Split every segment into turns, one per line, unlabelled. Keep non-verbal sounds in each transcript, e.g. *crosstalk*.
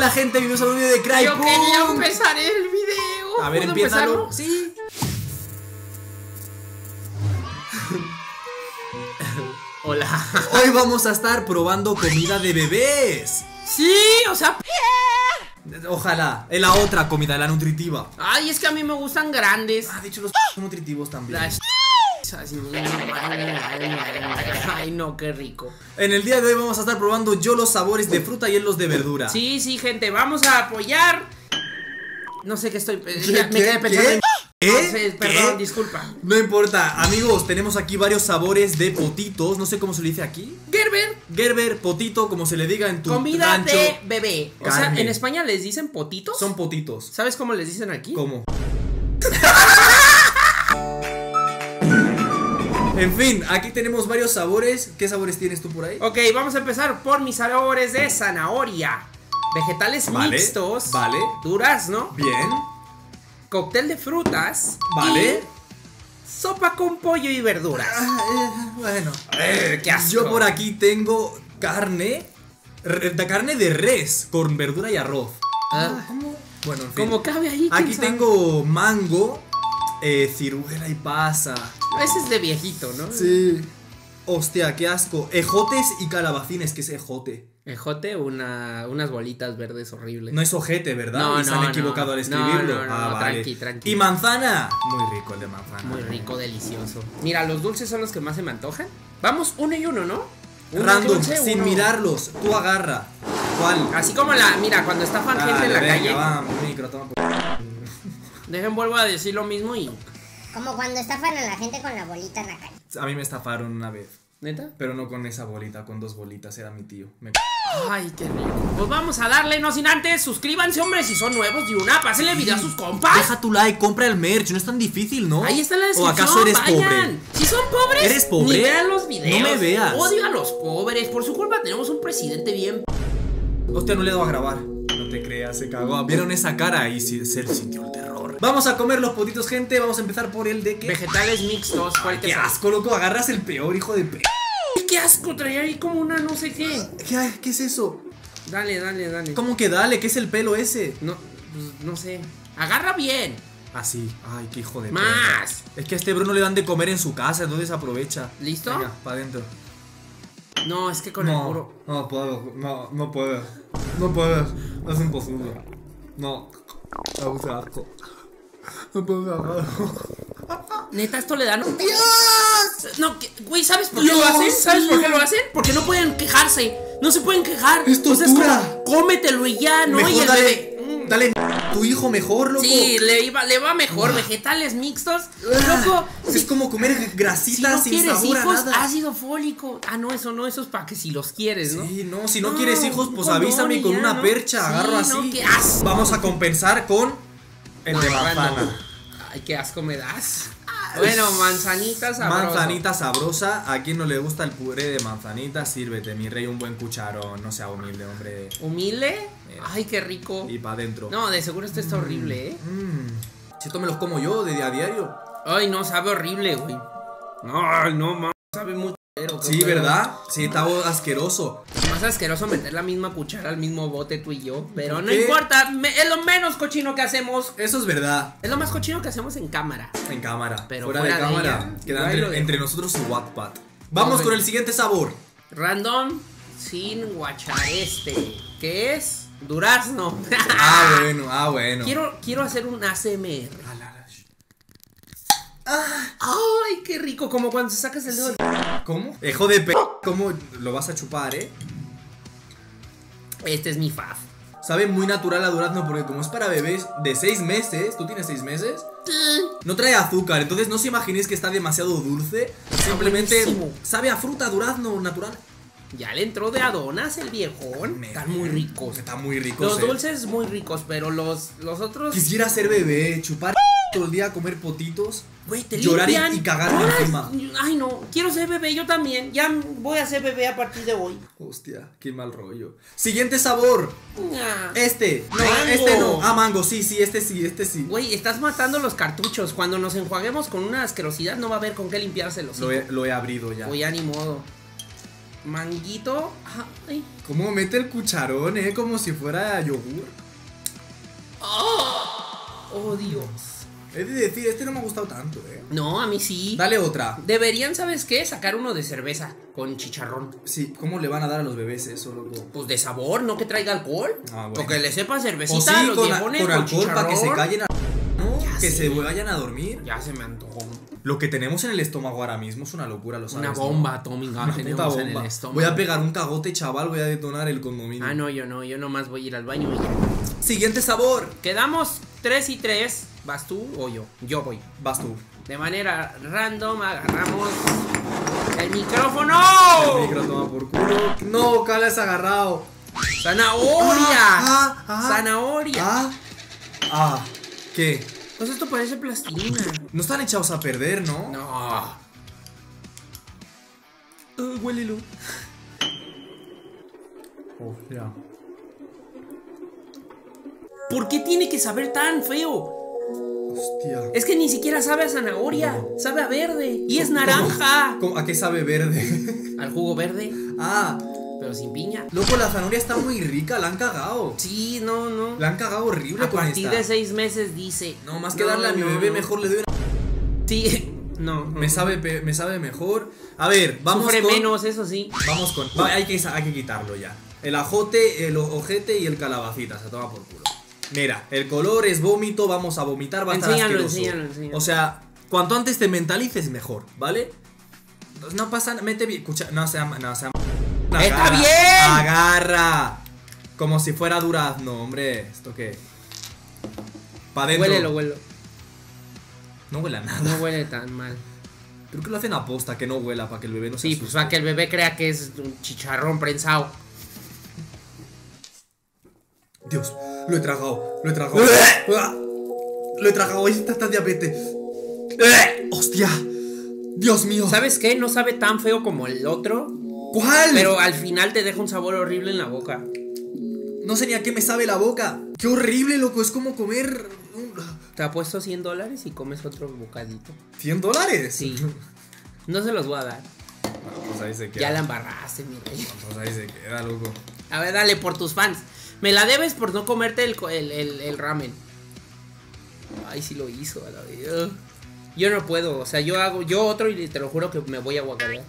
Hola gente, bienvenidos a un video de Cry
Yo quería empezar el video.
A ver,
¿Puedo
empieza.
empezarlo?
Sí. *laughs*
Hola.
Hoy vamos a estar probando comida de bebés.
Sí, o sea.
Ojalá, es la otra comida, la nutritiva.
Ay, es que a mí me gustan grandes.
Ah, de hecho los son nutritivos también.
Ay, no, qué rico.
En el día de hoy vamos a estar probando yo los sabores de fruta y él los de verdura.
Sí, sí, gente, vamos a apoyar. No sé qué estoy. me
¿Qué?
quedé pensando en.
¿Eh?
Perdón,
¿Qué?
disculpa.
No importa, amigos, tenemos aquí varios sabores de potitos, no sé cómo se le dice aquí.
Gerber,
Gerber, potito, como se le diga en tu
comida
rancho.
de bebé. O sea, en España les dicen potitos.
Son potitos.
¿Sabes cómo les dicen aquí?
¿Cómo? *laughs* en fin, aquí tenemos varios sabores. ¿Qué sabores tienes tú por ahí?
Ok, vamos a empezar por mis sabores de zanahoria. Vegetales
Vale,
mixtos.
vale.
Durazno.
Bien,
Cóctel de frutas.
vale.
y sopa con pollo y verduras.
Ah, eh, bueno,
Eh, qué asco.
yo por aquí tengo carne, carne de res con verdura y arroz.
Ah.
¿Cómo? Bueno, en fin.
Como cabe ahí.
Aquí
sabe?
tengo mango, eh, ciruela y pasa.
Ese es de viejito, ¿no?
Sí. Hostia, qué asco. Ejotes y calabacines, ¿qué es ejote?
Ejote, una, unas bolitas verdes horribles.
No es ojete, ¿verdad?
No,
y se
no,
han
no.
equivocado al
No,
escribirlo.
no, no,
ah,
no,
vale.
tranqui, tranqui.
Y manzana. Muy rico el de manzana.
Muy rico, delicioso. Mira, los dulces son los que más se me antojan. Vamos uno y uno, ¿no? Uno
Random,
dulce,
sin
uno-
mirarlos. Tú agarra. ¿Cuál?
Así como la, mira, cuando estafan gente en la
Dale,
calle.
venga, va, micro, toma por-
Dejen, vuelvo a decir lo mismo y.
Como cuando estafan a la gente con la bolita en la calle.
A mí me estafaron una vez.
¿Neta?
Pero no con esa bolita, con dos bolitas. Era mi tío. Me-
Ay, qué rico. Pues vamos a darle, no sin antes, suscríbanse, hombre, si son nuevos de una, pásenle video a sus compas.
Deja tu like, compra el merch. No es tan difícil, ¿no?
Ahí está la
¿O
descripción.
acaso eres
vayan.
pobre?
Si son pobres,
¿Eres pobre?
Ni vean los videos.
No me veas.
Odio a los pobres. Por su culpa tenemos un presidente bien.
Hostia, no le he dado a grabar. No te creas, se cagó. Vieron esa cara y sí, se sintió el terror. Vamos a comer los potitos, gente. Vamos a empezar por el de que.
Vegetales mixtos. ¿Cuál te
Qué asco, loco. Agarras el peor, hijo de pe.
Qué asco, traía ahí como una no sé qué.
¿Qué, qué es eso?
Dale, dale, dale.
¿Cómo que dale? ¿Qué es el pelo ese?
No, pues, no sé. Agarra bien.
Así. Ay, qué hijo de
Más.
perra. Es que a este bro no le dan de comer en su casa, entonces aprovecha.
¿Listo?
Venga, para adentro.
No, es que con el
No,
puro.
no puedo, no, no puedo. No puedo. Es imposible. No. Me gusta asco. No puedo
Neta, esto le dan. No, que- güey, ¿sabes por qué lo
Dios
hacen? ¿Sabes por qué
mío.
lo hacen? Porque no pueden quejarse. No se pueden quejar.
Es
O sea,
tortura.
como, cómetelo y ya, ¿no? y
Mejor
el
dale,
bebé. mm,
dale tu hijo mejor, loco.
Sí, le, iba, le va mejor. Vegetales mixtos.
Ah,
Loco,
Es como comer
si
grasita
no
sin
quieres
sabor a
hijos,
nada.
ácido fólico. Ah, no, eso no, eso es para que si los quieres, ¿no?
Sí, no, si no,
No,
quieres hijos, pues avísame
y
con
ya,
una
¿no?
percha,
Sí,
agarro
no,
así.
qué asco.
Vamos a compensar con el de manzana.
Ay, qué asco me das. Bueno, manzanita sabrosa.
Manzanita sabrosa, a quien no le gusta el puré de manzanita, sírvete, mi rey, un buen cucharón, no sea humilde, hombre.
Humilde.
Mira.
Ay, qué rico.
Y para adentro.
No, de seguro esto está horrible, ¿eh?
Mm. Si esto me los como yo de día a diario.
Ay, no, sabe horrible, güey. Ay, no, mames. Sabe muy qué
Sí. ¿verdad? Sí, está asqueroso.
Más asqueroso meter la misma cuchara al mismo bote tú y yo. Pero
¿Por
no
qué?
importa. me- es lo menos cochino que hacemos.
Eso es verdad.
Es lo más cochino que hacemos en cámara.
En cámara.
Pero
fuera,
fuera
de
de
cámara. queda entre, nosotros y Wattpad. Vamos con el siguiente sabor.
Random sin guachareste. ¿Qué es? Durazno.
Ah, bueno, ah, bueno. *laughs*
quiero, quiero hacer un ASMR.
Ah,
Ay, qué rico. Como cuando sacas el dedo.
¿Cómo? Hijo de pe... ¿Cómo lo vas a chupar, eh?
Este es mi faf.
Sabe muy natural a durazno porque como es para bebés de 6 meses, ¿tú tienes 6 meses? No trae azúcar, entonces no os imaginéis que está demasiado dulce. Simplemente
buenísimo.
sabe a fruta, durazno natural.
Ya le entró de adonas el viejón. Están muy ricos.
Están muy ricos.
Los
eh.
dulces muy ricos, pero los, los otros.
Quisiera ser bebé, chupar *laughs* todo el día, comer potitos.
Güey, te
llorar y-
limpian.
y cagarme
Lloras.
encima.
Ay, no. Quiero ser bebé yo también. Ya voy a ser bebé a partir de hoy.
Hostia, qué mal rollo. Siguiente sabor.
Ah.
Este. No,
Mango.
este no. Ah, mango, sí, sí, este sí, este sí.
Güey, estás matando los cartuchos. Cuando nos enjuaguemos con una asquerosidad, no va a haber con qué limpiárselos.
Lo he, lo he abrido ya.
Oye, ya ni modo. Manguito. Ay.
¿Cómo mete el cucharón, eh? Como si fuera yogur.
Oh, Dios.
He de decir, este no me ha gustado tanto, eh.
No, a mí sí.
Dale otra.
Deberían, ¿sabes qué? Sacar uno de cerveza con chicharrón.
Sí, ¿cómo le van a dar a los bebés eso, loco?
Pues de sabor, no que traiga alcohol.
Ah, bueno.
O que le sepa
O
cervecita
sí,
a los
con,
viejones
con
con
alcohol para que se callen a... ¿no?
Ya
Que
sé.
se vayan a dormir.
Ya se me antojó.
Lo que tenemos en el estómago ahora mismo es una locura, lo sabes.
Una
¿no?
bomba atómica
Una
tenemos
puta
en el
bomba.
estómago.
Voy a pegar un cagote, chaval, voy a detonar el condominio.
Ah, no, yo no, yo nomás voy a ir al baño y ya.
Siguiente sabor.
Quedamos 3 y 3. ¿Vas tú o yo? Yo voy.
Vas tú.
De manera random agarramos el micrófono.
El micro toma por culo. No, Cala es agarrado.
¡Zanahoria!
Ah, ah,
¡Zanahoria!
Ah, ah. ¿Qué?
Pues esto parece plastilina.
No están echados a perder, ¿no?
No.
Uh, huélelo. Ya.
¿Por qué tiene que saber tan feo?
Hostia.
Es que ni siquiera sabe a zanahoria, sabe a verde. Y es naranja.
¿Cómo- ¿A qué sabe verde?
Al jugo verde,
ah,
pero sin piña.
loco, la zanahoria está muy rica, la han cagado.
Sí, no, no.
La han cagado horrible
A
con
partir
esta.
de seis meses dice.
No, más que darle a mi
no,
bebé,
no.
mejor le doy una...
Sí, *laughs* no.
Me sabe, me sabe mejor. A ver, vamos
Sufre
con...
menos, eso sí.
Vamos con... va, hay, que, hay que quitarlo ya. El ajote, el ojete y el calabacita. Se toma por culo. Mira, el color es vómito, vamos a vomitar, va a estar
Enséñalo, enséñalo, enséñalo.
O sea, cuanto antes te mentalices, mejor, ¿vale? Pues No pasa nada, mete bien... Escucha, no sea... No sea
¡Está bien!
¡Agarra! Como si fuera durazno, hombre. ¿Esto qué? Pa' dentro.
Huélelo, huelo.
No huele a nada.
No huele tan mal.
Creo que lo hacen aposta, que no huela, para que el bebé no se
Sí, pues para que el bebé crea que es un chicharrón prensado.
Dios, lo he tragado, lo he tragado. Ah, lo he tragado, ahí está tan diabetes. ¡Hostia! Dios mío.
¿Sabes qué? No sabe tan feo como el otro,
¿Cuál?
pero al final te deja un sabor horrible en la boca.
No sé ni a qué me sabe la boca. Qué horrible, loco. Es como comer.
Te apuesto 100 dólares y comes otro bocadito.
¿100 dólares?
Sí. No se los voy a dar.
Pues ahí se queda.
Ya la embarraste, mi rey.
Pues ahí se queda, loco.
A ver, dale por tus fans. Me la debes por no comerte el, el, el- el ramen. Ay, sí lo hizo, a la vez. Yo no puedo, o sea, yo hago, yo otro y te lo juro que me voy a guacarear.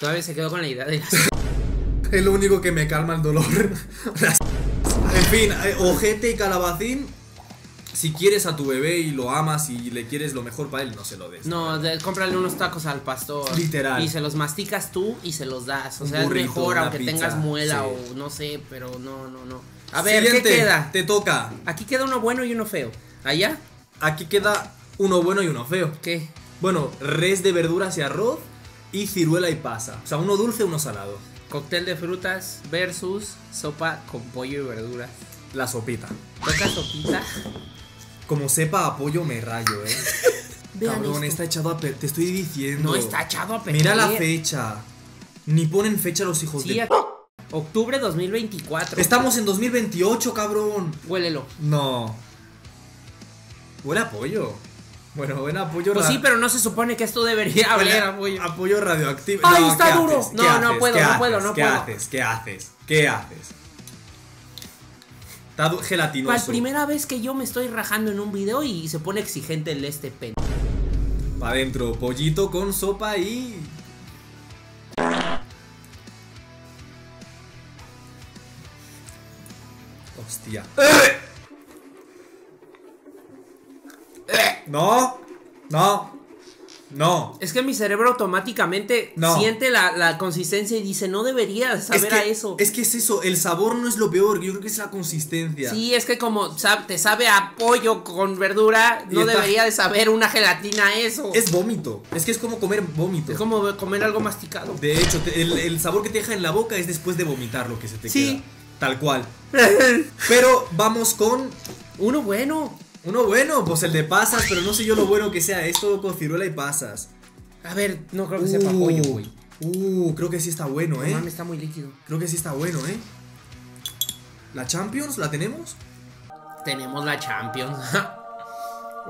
Todavía se quedó con la idea de las... *laughs*
Es lo único que me calma el dolor. *laughs* Las- en fin, eh, ojete y calabacín. Si quieres a tu bebé y lo amas y le quieres lo mejor para él, no se lo des.
No, de- cómprale unos tacos al pastor.
Literal.
Y se los masticas tú y se los das. O sea,
burrito,
es mejor aunque
pizza,
tengas muela
sí.
o no sé, pero no, no, no. A ver,
Siguiente,
¿qué queda?
Te toca.
Aquí queda uno bueno y uno feo. ¿Allá?
Aquí queda uno bueno y uno feo.
¿Qué?
Bueno, res de verduras y arroz y ciruela y pasa. O sea, uno dulce, uno salado.
Cóctel de frutas versus sopa con pollo y verduras.
La sopita.
Toca sopita.
Como sepa a pollo me rayo, eh. Cabrón, está echado a per... Te estoy diciendo.
No está echado a perder.
Mira la fecha. Ni ponen fecha los hijos
Sí,
de...
octubre 2024.
Estamos en 2028, cabrón.
Huélelo.
No. Huele a pollo. Bueno, huele a pollo
Pues sí, pero no se supone que esto debería
huele
oler
a-
a pollo.
a pollo radioactivo.
¡Ay,
No,
está
¿qué
duro!
haces?
No,
¿Qué
no
haces?
puedo,
¿Qué
no puedo, no
¿Qué
puedo.
haces? ¿Qué haces? ¿Qué haces? Está gelatinoso.
Para primera vez que yo me estoy rajando en un video y se pone exigente el este pen.
Pa' adentro, pollito con sopa y. Hostia. *laughs* No, no, no.
Es que mi cerebro automáticamente
No.
siente la, la consistencia y dice, no debería saber
es que,
a eso.
Es que es eso, el sabor no es lo peor, yo creo que es la consistencia.
Sí, es que como te sabe a pollo con verdura, no
está-
debería de saber una gelatina a eso.
Es vómito, es que es como comer vómito.
Es como comer algo masticado.
De hecho, el sabor que te deja en la boca es después de vomitar lo que se te
Sí.
queda. Tal cual. *laughs* Pero vamos con
Uno bueno.
Uno bueno, pues el de pasas, pero no sé yo lo bueno que sea esto con ciruela y pasas.
A ver, no creo que sepa pollo, güey.
Uh, creo que sí está bueno,
No
¿eh?
mames, está muy líquido.
Creo que sí está bueno, ¿eh? ¿La Champions la tenemos?
Tenemos la Champions. *laughs*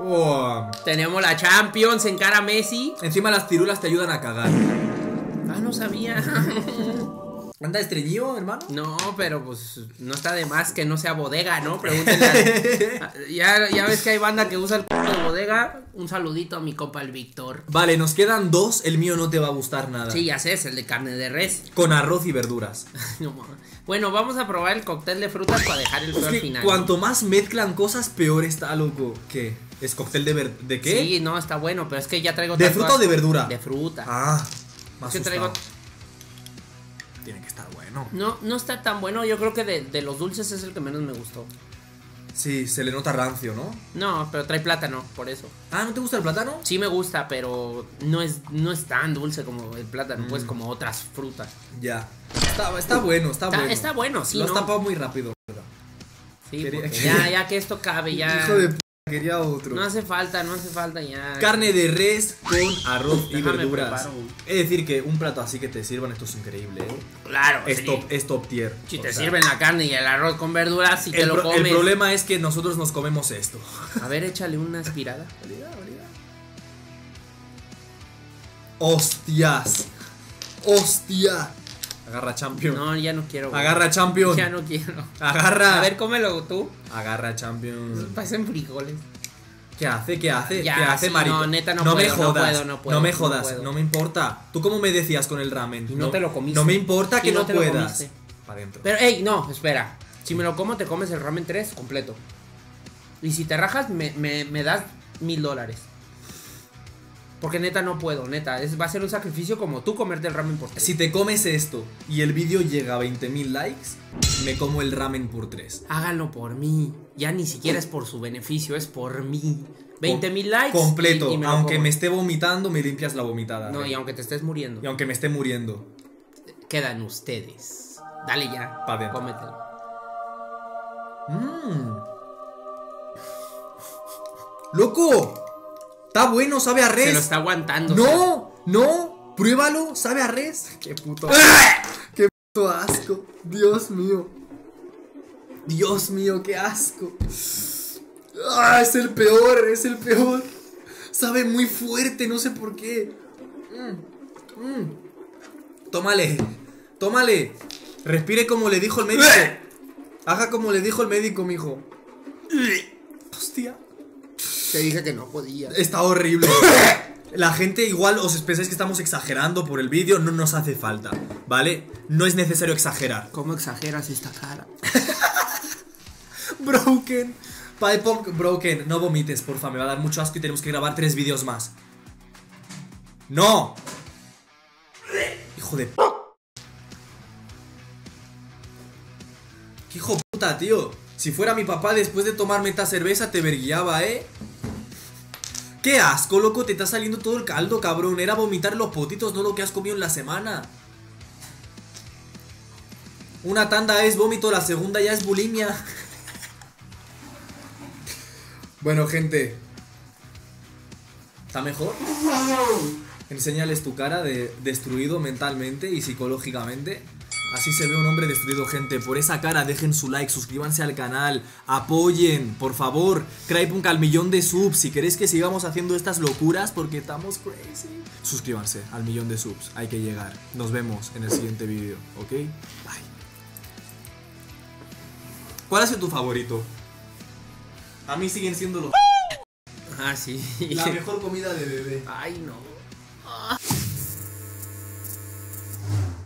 Oh.
Tenemos la Champions en cara a Messi.
Encima las ciruelas te ayudan a cagar.
Ah, no, no sabía. *laughs*
¿Anda estreñido, hermano?
No, pero pues no está de más que no sea bodega, ¿no? Pregúntenle. *laughs* a- ya, ya ves que hay banda que usa el c de bodega. Un saludito a mi compa el Víctor.
Vale, nos quedan dos. El mío no te va a gustar nada.
Sí, ya sé, es el de carne de res. *laughs*
Con arroz y verduras. *laughs*
No bueno, vamos a probar el cóctel de frutas para dejar el
Es
al
que
final.
cuanto más mezclan cosas, peor está, loco. ¿Qué? ¿Es cóctel de ver... ¿De qué?
Sí, no, está bueno, pero es que ya traigo
¿De fruta o de verdura?
De fruta.
Ah,
es
más
que traigo...
Tiene que estar bueno.
No, no está tan bueno. Yo creo que de, de los dulces es el que menos me gustó.
Sí, se le nota rancio, ¿no?
No, pero trae plátano, por eso.
Ah, ¿no te gusta el plátano?
Sí me gusta, pero no es, no es tan dulce como el plátano, pues
Mm.
como otras frutas.
Ya. Está, está bueno, está,
Está,
bueno.
está bueno, sí,
Lo has
¿no?
tapado muy rápido.
Sí,
Quería-
porque ya, *laughs* ya que esto cabe, ya.
Hijo de quería otro.
No hace falta, no hace falta ya.
Carne de res con arroz y
Déjame
verduras.
preparo.
Es decir, que un plato así que te sirvan, esto es increíble, ¿eh?
Claro,
Es,
sí.
top, es top tier.
Si
O
te
sea,
sirven la carne y el arroz con verduras, si te
el,
lo
pro- el
comes.
problema es que nosotros nos comemos esto.
A ver, échale una aspirada. *laughs*
¡Hostias! ¡Hostia! Agarra champion.
No, ya no quiero. güey.
Agarra champion.
Ya no quiero.
Agarra.
A ver, cómelo tú.
Agarra champion.
Parecen frijoles.
¿Qué hace? ¿Qué hace?
Ya,
¿Qué hace,
sí,
marico?
no, neta, no
me
puedo, no
jodas.
puedo, no puedo,
me
no
jodas,
puedo.
no me importa. ¿Tú cómo me decías con el ramen?
Y no te lo comiste.
No me importa que
no te
puedas. Para adentro.
Pero, hey, no, espera. Si me lo como, te comes el ramen 3 completo. Y si te rajas, me, me, me das mil dólares. Porque neta no puedo, neta. Es, va a ser un sacrificio como tú comerte el ramen por tres.
Si te comes esto y el vídeo llega a 20.000 likes, me como el ramen por 3.
Háganlo por mí. Ya ni siquiera es por su beneficio, es por mí. 20 mil likes.
Completo.
y- y me lo
aunque
como.
me esté vomitando, me limpias la vomitada.
No,
rey.
y aunque te estés muriendo.
Y aunque me esté muriendo.
Quedan ustedes. Dale ya.
Pa' dentro.
Cómetelo.
Mmm. ¡Loco! Está bueno, sabe a res.
Se lo está aguantando.
No, no, pruébalo, sabe a res. *laughs* Qué puto. qué puto asco. Dios mío. Dios mío, qué asco. Ah, es el peor, es el peor. Sabe muy fuerte, no sé por qué. Mm, mm. Tómale, tómale. Respire como le dijo el médico. Haga como le dijo el médico, mijo. Hostia.
Te dije que no podía.
Está horrible. La gente igual os pensáis que estamos exagerando por el vídeo, no nos hace falta, ¿vale? No es necesario exagerar.
¿Cómo exageras esta cara? *laughs*
Broken. Pipe Broken, no vomites, porfa, me va a dar mucho asco y tenemos que grabar tres vídeos más. ¡No! Hijo de... p- ¿Qué hijo de puta, tío? Si fuera mi papá después de tomarme esta cerveza te verguiaba, ¿eh? ¡Qué asco, loco! Te está saliendo todo el caldo, cabrón. Era vomitar los potitos, no lo que has comido en la semana. Una tanda es vómito, la segunda ya es bulimia. Bueno, gente. ¿Está mejor? Enséñales tu cara de destruido mentalmente y psicológicamente. Así se ve un hombre destruido, gente. Por esa cara dejen su like, suscríbanse al canal, apoyen, por favor. Crypunk al millón de subs. Si queréis que sigamos haciendo estas locuras porque estamos crazy. Suscríbanse al millón de subs. Hay que llegar. Nos vemos en el siguiente vídeo, ¿ok? Bye. ¿Cuál ha sido tu favorito? A mí siguen siendo los...
Ah, sí.
La mejor comida de bebé.
Ay, no.